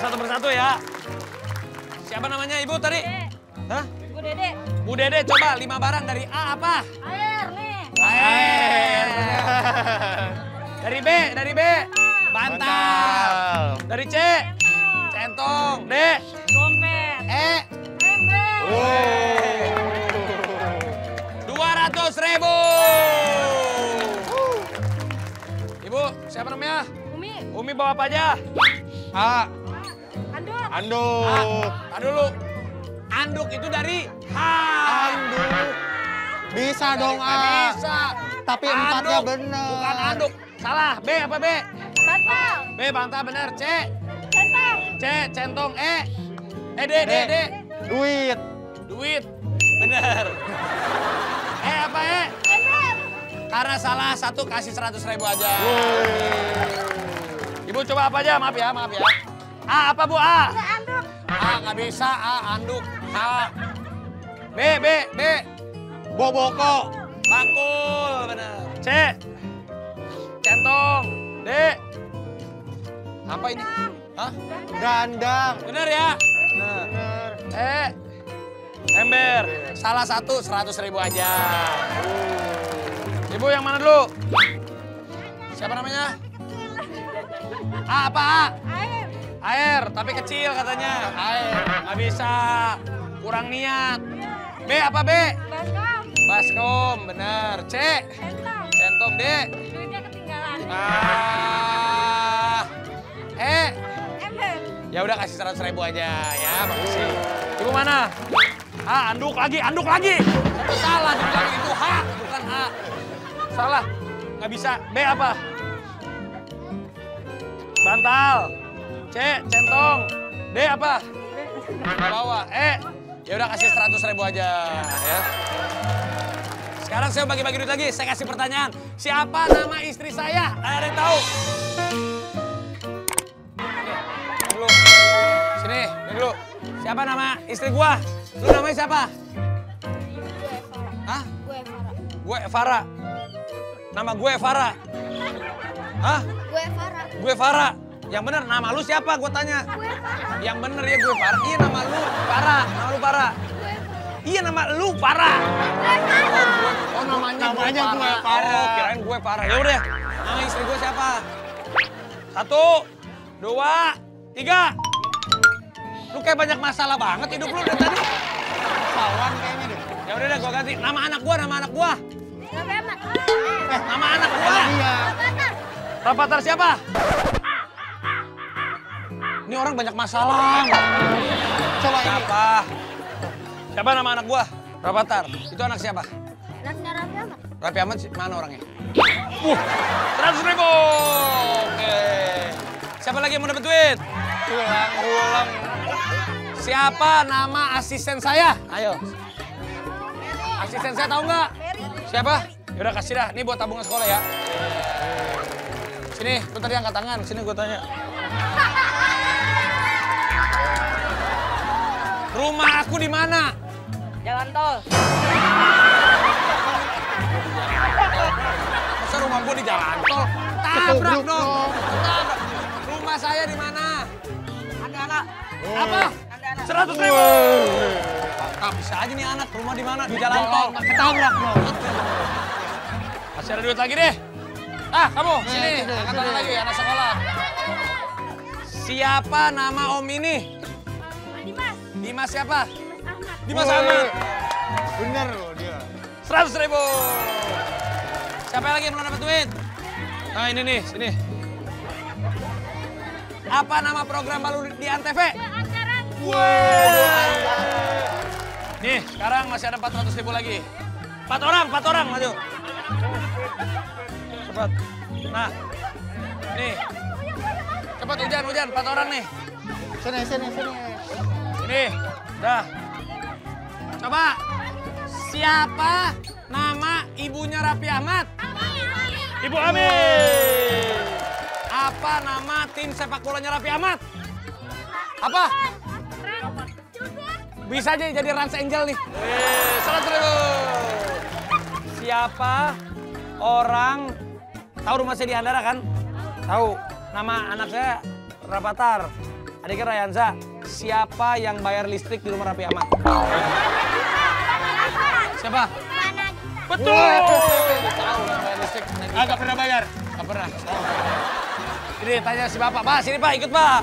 satu persatu ya. Siapa namanya ibu tadi? Hah? Bu Dede. Bu Dede coba lima barang dari A apa? Air nih. Air. Dari B, dari B. Bantal. Dari C. Centong. D. Dompet. E. Ember. Dua ratus ribu. Ibu, siapa namanya? Umi. Umi bawa apa aja? A. Anduk. Anduk. A. A dulu. Anduk itu dari H. Anduk. Bisa dong A. Bisa. Tapi empatnya bener. Bukan anduk. Salah. B apa B? Bantal. B bantal bener. C. Centang. C centong. E. E D D D. Duit. Duit. Bener. E apa E? Ember. Karena salah satu kasih seratus ribu aja. Ibu coba apa aja? Maaf ya, maaf ya. A apa bu A? Anduk. A nggak bisa. A anduk. A. B B B. Boboko. Bakul bener. C. Centong. D. Apa ini? Hah? Dandang. Bener ya? Bener. E. Ember. Salah satu seratus ribu aja. Ibu yang mana dulu? Siapa namanya? A apa A? Air. Tapi kecil katanya. Air, nggak bisa. Kurang niat. B apa B? Baskom. Baskom, bener. C. Centang. Centong D. Duitnya ketinggalan. Ah. E. Ember. Ya udah kasih seratus ribu aja ya, makasih. Ibu mana? A, anduk lagi, anduk lagi. Tapi salah, dibilang itu H, bukan A. Salah, nggak bisa. B apa? Bantal. C, centong. D apa? Nggak bawa. E, ya udah kasih seratus ribu aja ya. Sekarang saya bagi-bagi duit lagi. Saya kasih pertanyaan. Siapa nama istri saya? Ada yang tahu? Nih, dulu. Sini, ini dulu. Siapa nama istri gua? Lu namanya siapa? Hah? Gue Farah. Gue Farah. Nama gue Farah. Hah? Gue Farah. Gue Farah. Yang bener nama lu siapa? Gue tanya. Gue. Yang bener ya gue Farah. Iya nama lu Farah. Nama lu Farah. Gue Farah. Iya nama lu Farah. Oh namanya, Namanya gue gue Farah. Oh kirain gue Farah. Ya udah. Nama istri gue siapa? Satu, dua, tiga. Lu kayak banyak masalah banget hidup lu dari tadi. Sawan kayaknya deh. Ya udah deh gue ganti. Nama anak gua, nama anak gua. Raffi Ahmad. Nama anak gua. Iya. Rafathar. Rapatar siapa? Ini orang banyak masalah. Coba ini. Siapa? Siapa nama anak gua? Rapatar. Itu anak siapa? Anaknya Raffi Ahmad. Raffi Ahmad si- mana orangnya? Uh, 100 ribu. Oke. Siapa lagi yang mau dapat duit? Ulang, ulang. Siapa nama asisten saya? Ayo. Asisten saya tahu nggak? Siapa? Yaudah kasih dah. Ini buat tabungan sekolah ya. Sini, lu tadi angkat tangan. Sini gue tanya. Rumah aku di mana? Jalan tol. Masa rumah gue di jalan tol? Tabrak dong. dong. Tabrak. Rumah saya di mana? Ada anak. Apa? Ada anak. Seratus ribu. Ah, bisa aja nih anak. Rumah di mana? Di jalan tol. Ketabrak dong. Masih ada duit lagi deh. Ah, kamu sini. sini, Angkat tangan lagi anak sekolah. Siapa nama Om ini? Dimas. Dimas siapa? Ahmad. Dimas. Ahmad. Bener loh dia. Seratus ribu. Siapa lagi yang belum dapat duit? Nah ini nih, sini. Apa nama program baru di Antv? Acara. Nih, sekarang masih ada 400 ribu lagi. Empat orang, empat orang, maju. Cepat. Nah, nih. Cepat hujan, hujan, empat orang nih. Sini, sini, sini. Ini, dah. Coba, siapa nama ibunya Raffi Ahmad? Ibu Ami. Apa nama tim sepak bolanya Raffi Ahmad? Apa? Bisa aja jadi Rans Angel nih. Eh, seratus ribu. Siapa orang tahu rumah saya di Andara kan? Tahu. Nama anak saya Rapatar. Adiknya Rayanza, siapa yang bayar listrik di rumah Rapi Ahmad? Siapa? Betul! Tahu yang bayar listrik. Agak pernah bayar. Gak pernah. Ini tanya si Bapak. Pak, sini Pak, ikut Pak.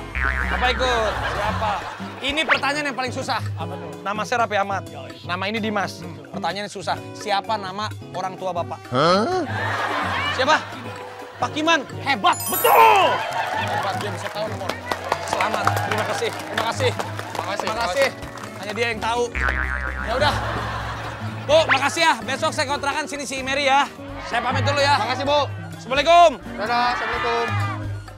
Bapak ikut. Siapa? Ini pertanyaan yang paling susah. Apa tuh? Nama saya Rapi Ahmad. Nama ini Dimas. Pertanyaannya susah. Siapa nama orang tua Bapak? Siapa? Pak Kiman. Hebat. Betul! Hebat, dia bisa tahu nomor. Selamat. Terima kasih. Terima kasih. Makasih, Terima kasih. Hanya dia yang tahu. Ya udah. Bu, makasih ya. Besok saya kontrakan sini si Mary ya. Saya pamit dulu ya. Makasih, Bu. Assalamualaikum. Dadah, Assalamualaikum.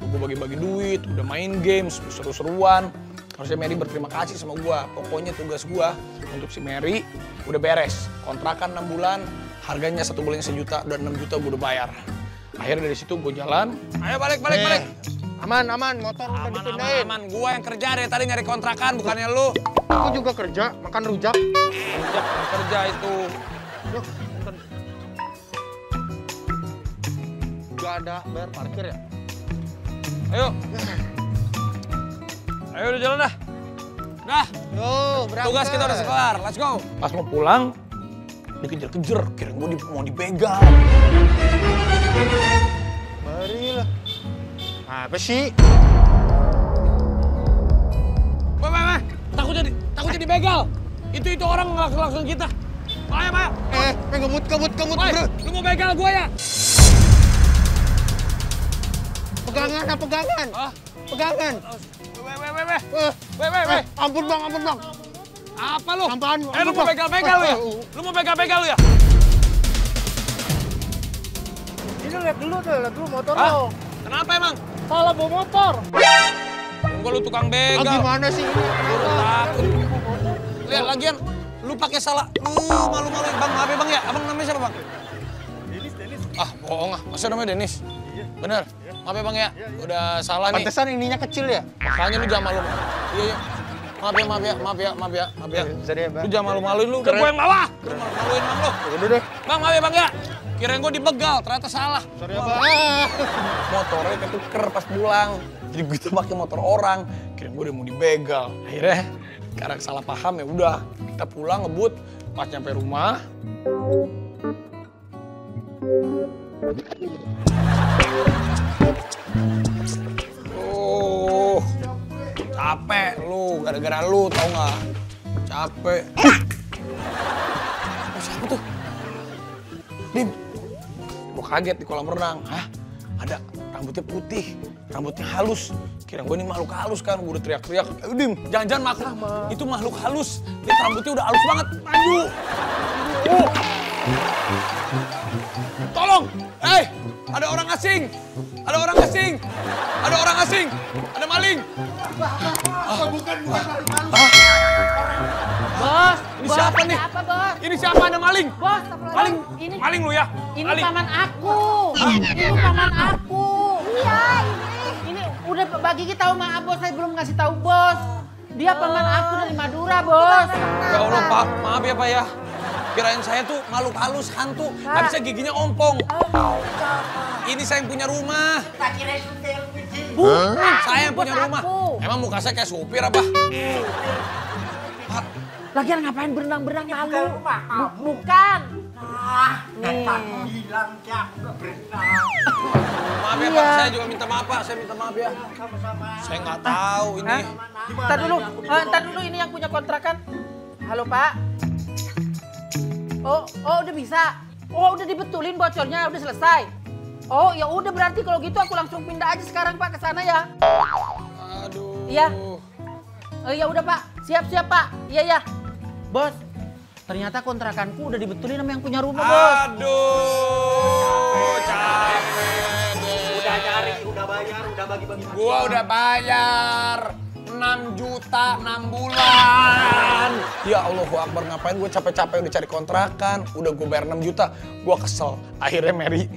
Gue bagi-bagi duit, udah main games, seru-seruan. Harusnya Mary berterima kasih sama gua. Pokoknya tugas gua untuk si Mary udah beres. Kontrakan 6 bulan, harganya satu bulannya sejuta, dan 6 juta gua udah bayar. Akhirnya dari situ gue jalan. Ayo balik, balik, Eh, balik. Aman, aman. Motor udah Aman, aman, dipindahin. aman. Gua yang kerja dari tadi nyari kontrakan, bukannya lu. Aku juga kerja, makan rujak. Kerja, kerja itu. Yuk, nonton. Gak ada bayar parkir ya? Ayo. Ayo udah jalan dah. Dah. Yo, berangkat. Tugas kita udah kelar, let's go. Pas mau pulang, dikejar-kejar, kira gue di, mau dibegal. Marilah. Apa sih? Weh, weh, weh, takutnya, di, takutnya dibegal. Itu itu orang ngelakang kita. Ayo, ayo. Eh, eh ngebut, ngebut, ngebut, Woi, bro. lu mau begal gue ya? Pegangan, ah, pegangan. Ah, Pegangan. weh, weh, weh, weh. Eh, Weh, weh, weh. eh, ampun bang, ampun bang. Apa lu? Sampaan, Eh, lu ampun, mau begal-begal lu ya? Lu mau begal-begal lu ya? Ini lihat dulu deh, lihat dulu motor lo. Kenapa emang? Salah bawa motor. Gue lu tukang Ah, begal. gimana sih ini? Lu takut. Lihat lagian, lu pakai salah. Lu malu-maluin. Bang, maaf ya bang ya. Abang namanya siapa bang? Denis, Denis. Ah, bohong ah. Masa namanya Denis? Bener. Maaf ya bang ya. Udah salah nih. Pantesan ininya kecil ya? Makanya lu jangan malu. Iya, iya. Maaf ya, maaf ya, maaf ya, maaf ya, maaf ya. Sorry ya, Bang. Lu jangan malu-maluin lu. Udah Keren. gue yang bawa. Lu malu-maluin bang lu. Udah deh. Bang, maaf ya bang ya. Kirain gue dibegal, ternyata salah. Sorry ya, Bang. Ah. Motornya ketuker pas pulang. Jadi gue tuh pakai motor orang. Kirain gue udah mau dibegal. Akhirnya karena salah paham ya udah. Kita pulang ngebut. Pas nyampe rumah. Oh, capek lu, gara-gara lu tau nggak? Capek. Oh, siapa tuh? Dim, gue kaget di kolam renang. Hah? Ada rambutnya putih, rambutnya halus. Kira gue ini makhluk halus kan, gue udah teriak-teriak. Eh, Dim, jangan-jangan makhluk. Itu makhluk halus. Lihat rambutnya udah halus banget. Maju. Oh. Tolong, eh, ada orang asing. Ada orang asing. Ada orang asing. Ada maling. Bos, Ini bos, siapa nih? Apa, bos? Ini siapa? Ada maling. Bos, Maling, ini maling lu ya? ini maling. paman aku. Ini paman aku. Iya, ini. Ini udah bagi kita tahu maaf bos, saya belum ngasih tahu bos. Dia paman aku dari Madura, bos. Ya Allah Pak, maaf ya Pak ya. Kirain saya tuh makhluk halus, hantu. Nggak bisa giginya ompong. Ini saya yang punya rumah. Bukan, Saya yang punya rumah. Emang muka saya kayak supir apa? Lagian ngapain berenang-berenang malu? Bu- bukan. Nih. maaf ya Pak, saya juga minta maaf Pak. Saya minta maaf ya. Saya nggak tahu ini. Ntar dulu, ntar dulu ini yang punya kontrakan. Halo Pak. Oh, oh udah bisa. Oh udah dibetulin bocornya, udah selesai. Oh ya udah berarti kalau gitu aku langsung pindah aja sekarang Pak ke sana ya. Aduh. Iya. Oh ya udah Pak, siap-siap Pak. Iya ya. Bos, ternyata kontrakanku udah dibetulin sama yang punya rumah, Bos. Aduh, capek. Udah nyari, udah bayar, udah bagi-bagi. Gua udah bayar 6 juta 6 bulan. Ya Allahu Akbar, ngapain gue capek-capek udah cari kontrakan, udah gue bayar 6 juta. Gua kesel. Akhirnya Mary